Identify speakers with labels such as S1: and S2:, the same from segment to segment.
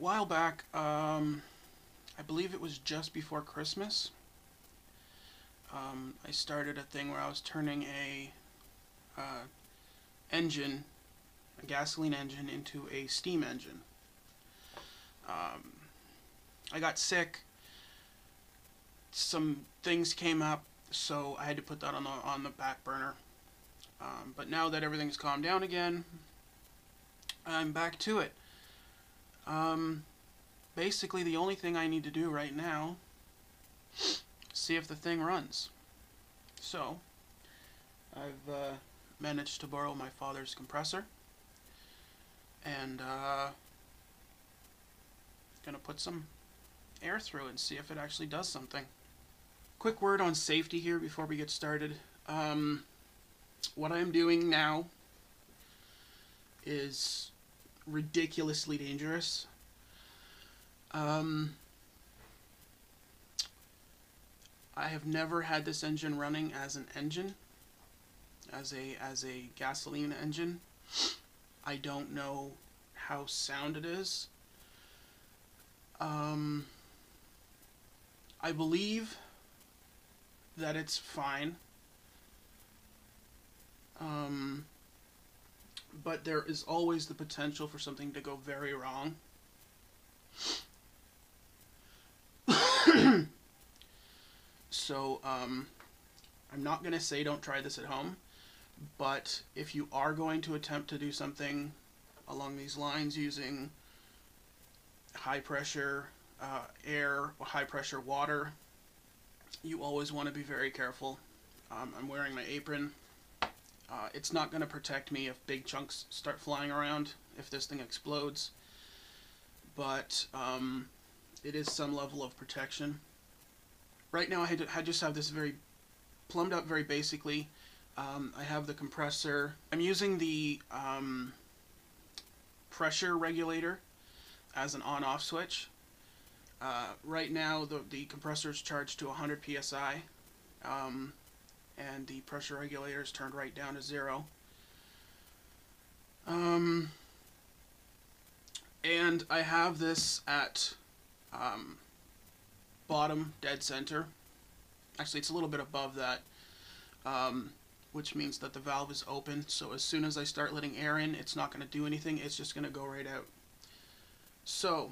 S1: a while back, um, I believe it was just before Christmas, um, I started a thing where I was turning a uh, engine, a gasoline engine, into a steam engine. Um, I got sick. Some things came up, so I had to put that on the on the back burner. Um, but now that everything's calmed down again, I'm back to it. Um, basically, the only thing I need to do right now see if the thing runs. So, I've uh, managed to borrow my father's compressor, and uh, gonna put some air through it and see if it actually does something. Quick word on safety here before we get started. Um, what I'm doing now is ridiculously dangerous. Um, I have never had this engine running as an engine, as a as a gasoline engine. I don't know how sound it is. Um, I believe that it's fine. Um, but there is always the potential for something to go very wrong. so, um, I'm not going to say don't try this at home, but if you are going to attempt to do something along these lines using high pressure uh, air or high pressure water, you always want to be very careful. Um, I'm wearing my apron. Uh, it's not going to protect me if big chunks start flying around, if this thing explodes, but um, it is some level of protection. Right now I, had to, I just have this very plumbed up very basically. Um, I have the compressor. I'm using the um, pressure regulator as an on-off switch. Uh, right now the, the compressor is charged to 100 psi um, and the pressure regulator is turned right down to zero. Um, and I have this at um, bottom dead center. Actually, it's a little bit above that, um, which means that the valve is open. So as soon as I start letting air in, it's not going to do anything. It's just going to go right out. So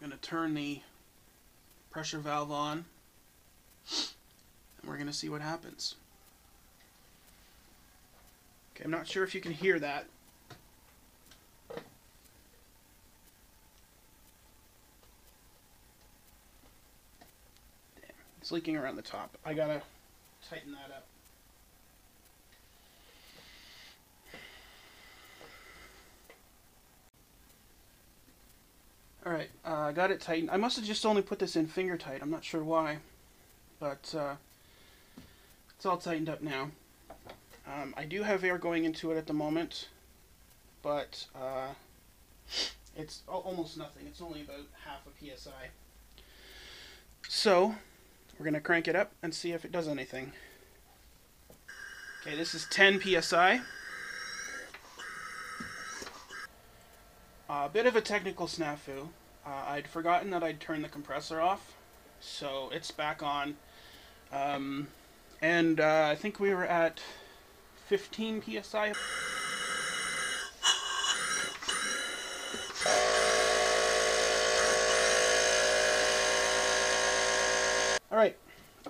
S1: I'm going to turn the pressure valve on we're going to see what happens. Okay, I'm not sure if you can hear that. Damn, it's leaking around the top. I gotta tighten that up. Alright, uh, I got it tightened. I must have just only put this in finger tight. I'm not sure why. But uh, it's all tightened up now. Um, I do have air going into it at the moment. But uh, it's almost nothing. It's only about half a psi. So, we're going to crank it up and see if it does anything. Okay, this is 10 psi. A bit of a technical snafu. Uh, I'd forgotten that I'd turned the compressor off, so it's back on. Um, and uh, I think we were at 15 psi. Alright,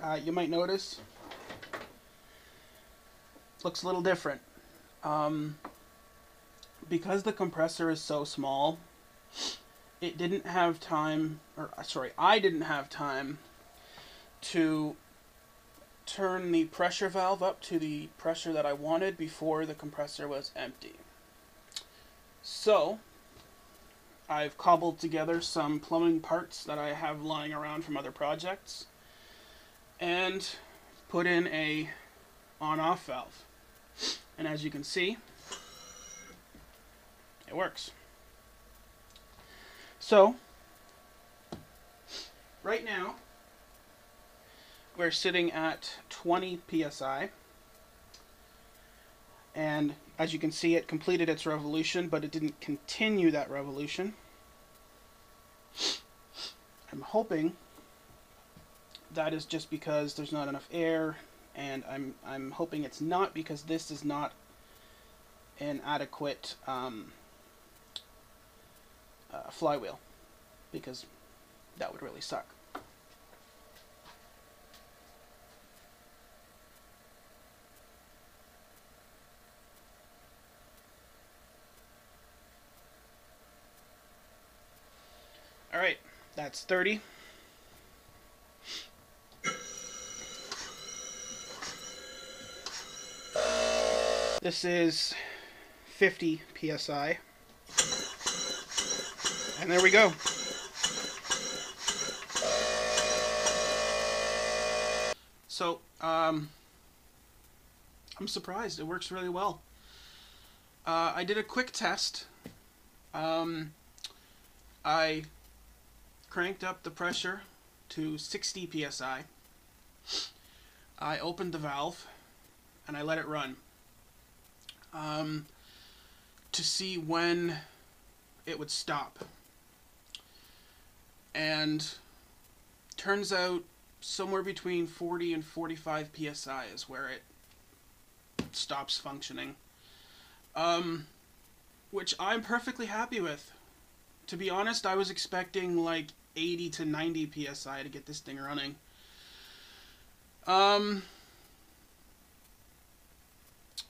S1: uh, you might notice, looks a little different. Um, because the compressor is so small, it didn't have time, or uh, sorry, I didn't have time to turn the pressure valve up to the pressure that I wanted before the compressor was empty. So, I've cobbled together some plumbing parts that I have lying around from other projects and put in a on-off valve. And as you can see, it works. So, right now, we're sitting at 20 psi. And as you can see, it completed its revolution, but it didn't continue that revolution. I'm hoping that is just because there's not enough air and I'm, I'm hoping it's not because this is not an adequate um, uh, flywheel because that would really suck. All right, that's 30. This is 50 psi. And there we go. So, um, I'm surprised. It works really well. Uh, I did a quick test. Um, I cranked up the pressure to 60 psi. I opened the valve and I let it run um, to see when it would stop. And turns out somewhere between 40 and 45 psi is where it stops functioning. Um, which I'm perfectly happy with. To be honest, I was expecting like 80 to 90 psi to get this thing running. Um,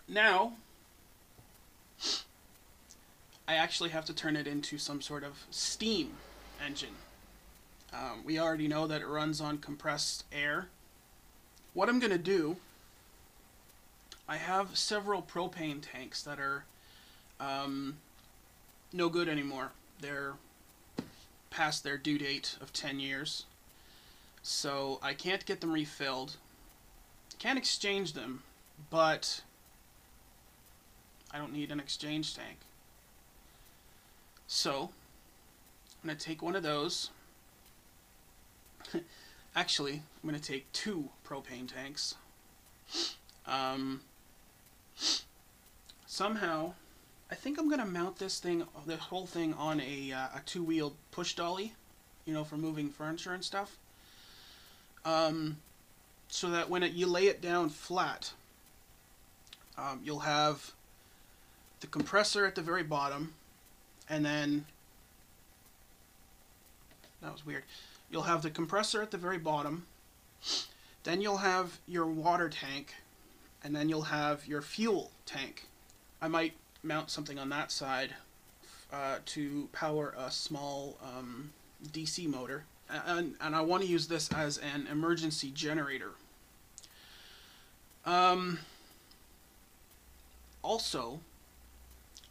S1: now, I actually have to turn it into some sort of steam engine. Um, we already know that it runs on compressed air. What I'm going to do, I have several propane tanks that are um, no good anymore. They're past their due date of 10 years. So I can't get them refilled. Can't exchange them, but I don't need an exchange tank. So, I'm going to take one of those. Actually, I'm going to take two propane tanks. Um, somehow, I think I'm going to mount this thing, the whole thing on a, uh, a two-wheeled push dolly, you know, for moving furniture and stuff. Um, so that when it, you lay it down flat, um, you'll have the compressor at the very bottom, and then that was weird. You'll have the compressor at the very bottom, then you'll have your water tank, and then you'll have your fuel tank. I might mount something on that side uh, to power a small um, DC motor. And, and I want to use this as an emergency generator. Um, also,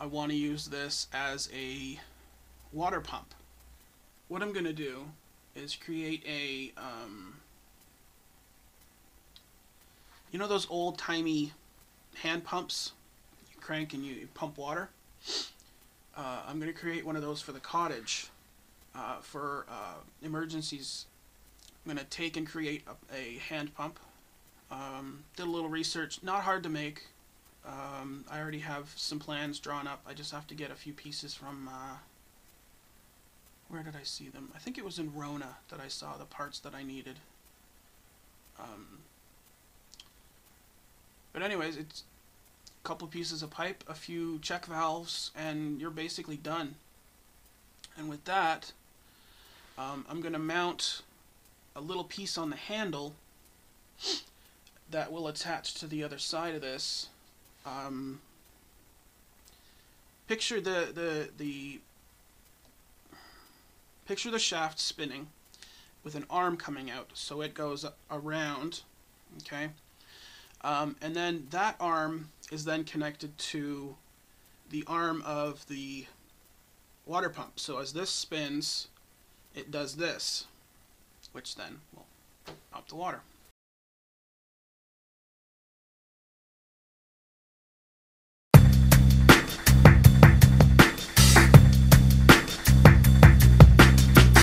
S1: I want to use this as a water pump. What I'm going to do is create a, um, you know those old-timey hand pumps? Crank and you pump water? Uh, I'm going to create one of those for the cottage. Uh, for uh, emergencies, I'm going to take and create a, a hand pump. Um, did a little research, not hard to make. Um, I already have some plans drawn up. I just have to get a few pieces from, uh, where did I see them? I think it was in Rona that I saw the parts that I needed. Um, but anyways, it's couple pieces of pipe, a few check valves, and you're basically done. And with that, um, I'm going to mount a little piece on the handle that will attach to the other side of this um, picture the, the, the, picture the shaft spinning with an arm coming out. So it goes around, okay? Um, and then that arm is then connected to the arm of the water pump. So as this spins, it does this, which then will pump the water.